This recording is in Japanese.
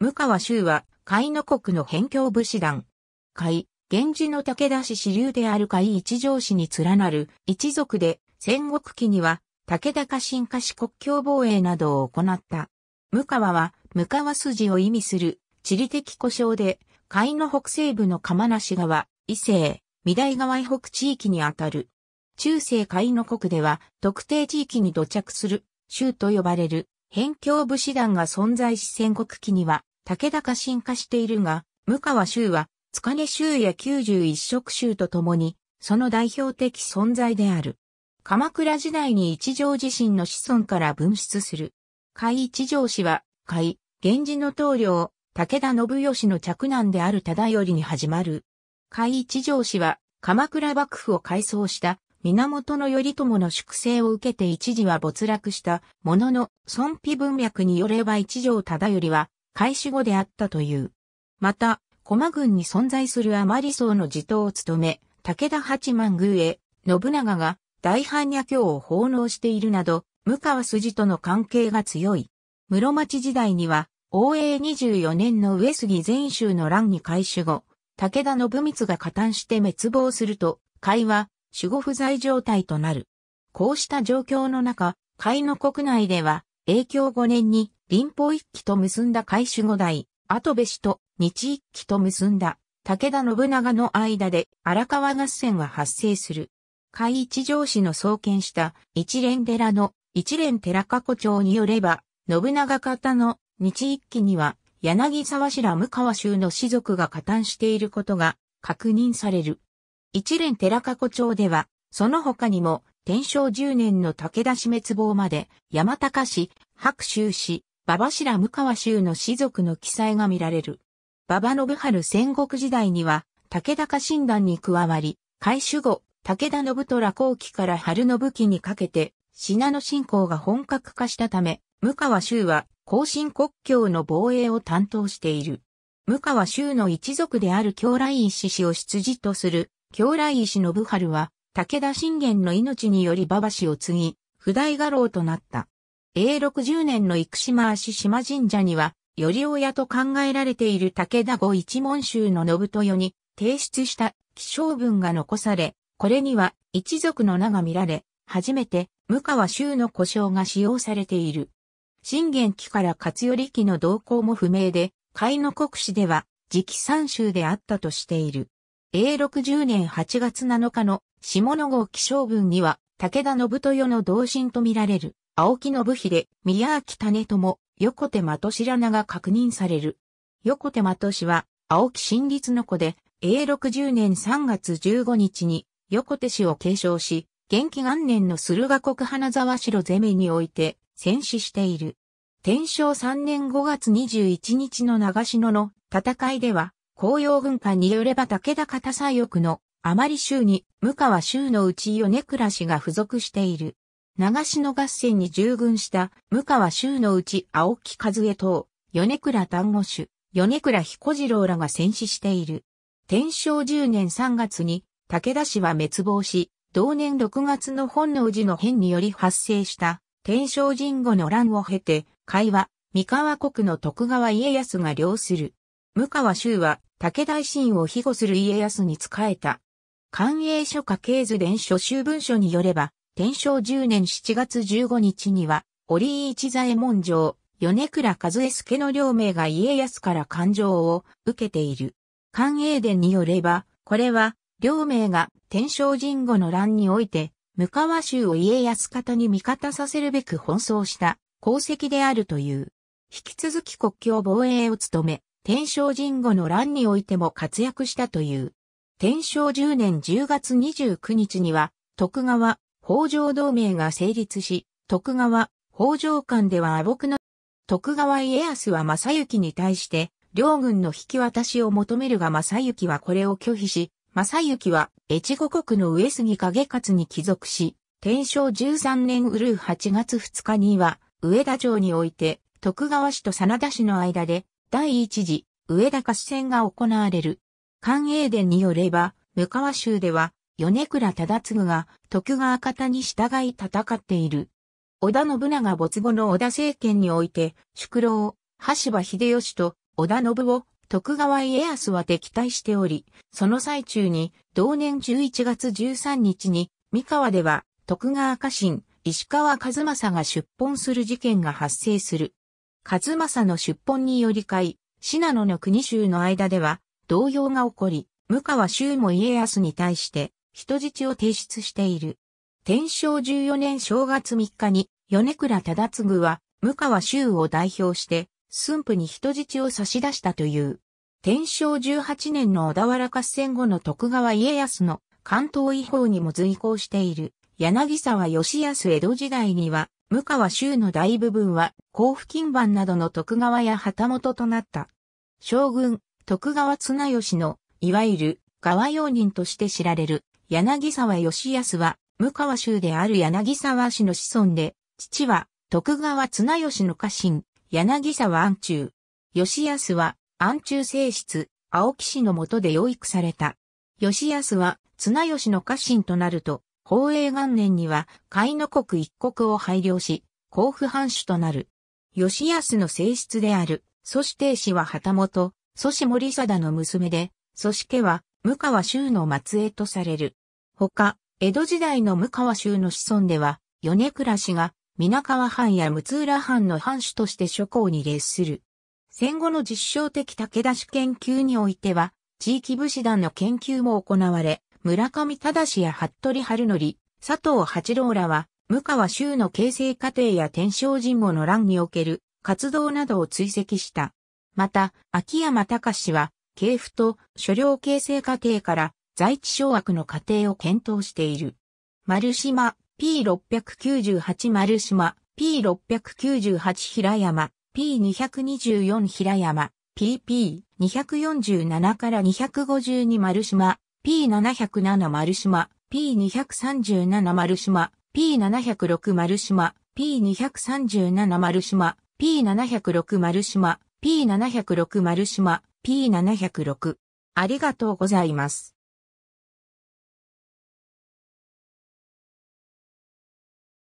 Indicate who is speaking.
Speaker 1: 向川州は、甲斐の国の辺境武士団。甲斐、源氏の武田氏支流である甲斐一条氏に連なる一族で、戦国期には、武田家臣家氏国境防衛などを行った。向川は、向川筋を意味する地理的故障で、甲斐の北西部の釜梨川、伊勢、未大川以北地域にあたる。中世甲斐の国では、特定地域に土着する、州と呼ばれる、辺境武士団が存在し戦国期には、武田家進化しているが、向川州は、塚根州や91色州とともに、その代表的存在である。鎌倉時代に一条地震の子孫から分出する。海一条氏は、海、源氏の棟梁、武田信義の着男である忠頼に始まる。海一条氏は、鎌倉幕府を改装した源頼朝の粛清を受けて一時は没落したものの、孫否文脈によれば一条忠頼は、開始後であったという。また、駒軍に存在する余り層の地頭を務め、武田八幡宮へ、信長が大般若経を奉納しているなど、向川筋との関係が強い。室町時代には、応永24年の上杉全州の乱に開始後、武田信光が加担して滅亡すると、海は守護不在状態となる。こうした状況の中、海の国内では、永享5年に林法一揆と結んだ海守護代、後部氏と日一揆と結んだ武田信長の間で荒川合戦が発生する。海一条氏の創建した一連寺の一連寺過去町によれば、信長方の日一揆には柳沢白向川州の士族が加担していることが確認される。一連寺過去町では、その他にも、天正10年の武田氏滅亡まで、山高氏、白州氏、馬場白向川州の士族の記載が見られる。馬場信春戦国時代には、武田家診断に加わり、開守後、武田信虎後期から春信期にかけて、信濃侵攻が本格化したため、向川州は後進国境の防衛を担当している。向川州の一族である京来石氏を出自とする、京来石信春は、武田信玄の命により馬場氏を継ぎ、不代家老となった。永60年の生島足島神社には、より親と考えられている武田後一門州の信豊に提出した気象文が残され、これには一族の名が見られ、初めて向川州の故障が使用されている。信玄期から勝頼期の動向も不明で、海の国史では次期三州であったとしている。永60年8月7日の下野号気象文には、武田信豊の同心とみられる、青木信秀、宮脇種友、横手的白名が確認される。横手的氏は、青木新立の子で、永60年3月15日に横手氏を継承し、元気元年の駿河国花沢城攻めにおいて戦死している。天正3年5月21日の長篠の戦いでは、紅葉軍艦によれば武田方左翼のあまり州に向川州のうち米倉氏が付属している。長篠合戦に従軍した向川州のうち青木和江等、米倉丹後種、米倉彦次郎らが戦死している。天正10年3月に武田氏は滅亡し、同年6月の本能寺の変により発生した天正神後の乱を経て、海は三河国の徳川家康が領する。向川州は武田維新を庇護する家康に仕えた。官営書家系図伝書集文書によれば、天正10年7月15日には、折井一左衛門城、米倉和江助の両名が家康から勘定を受けている。官営伝によれば、これは両名が天正神後の乱において、向川州を家康方に味方させるべく奔走した功績であるという。引き続き国境防衛を務め、天正神後の乱においても活躍したという。天正10年10月29日には、徳川、北条同盟が成立し、徳川、北条間では阿木の徳川家康は正幸に対して、両軍の引き渡しを求めるが正幸はこれを拒否し、正幸は、越後国の上杉景勝に帰属し、天正13年うる8月2日には、上田城において、徳川氏と真田氏の間で、第一次、上田合戦が行われる。関英伝によれば、向川州では、米倉忠次が徳川方に従い戦っている。織田信長没後の織田政権において、宿老、橋場秀吉と織田信夫、徳川家康は敵対しており、その最中に同年11月13日に三河では徳川家臣、石川和正が出奔する事件が発生する。和正の出奔によりかい、信濃の国衆の間では動揺が起こり、向川州も家康に対して人質を提出している。天正14年正月3日に米倉忠次は向川州を代表して駿府に人質を差し出したという。天正18年の小田原合戦後の徳川家康の関東違法にも随行している柳沢義康江戸時代には向川州の大部分は甲府金番などの徳川や旗本となった。将軍徳川綱吉のいわゆる川用人として知られる柳沢義康は、向川州である柳沢氏の子孫で、父は徳川綱吉の家臣、柳沢安中。義康は安中正室、青木氏の下で養育された。義康は綱吉の家臣となると、宝永元年には海の国一国を拝領し、甲府藩主となる。義康の正室である、祖師帝氏は旗本、祖師森貞の娘で、祖師家は、向川州の末裔とされる。他、江戸時代の向川州の子孫では、米倉氏が、皆川藩や六浦藩の藩主として諸侯に列する。戦後の実証的武田氏研究においては、地域武士団の研究も行われ、村上忠や服部春則、佐藤八郎らは、向川州の形成過程や天正神母の乱における活動などを追跡した。また、秋山隆は、系譜と所領形成過程から在地掌握の過程を検討している。丸島 P698 丸島 P698 平山 P224 平山 PP247 から252丸島 P707 丸島 P237 丸島 P706 丸島 P237 丸島 P706 丸島 P706 丸島 P706 ありがとうございます。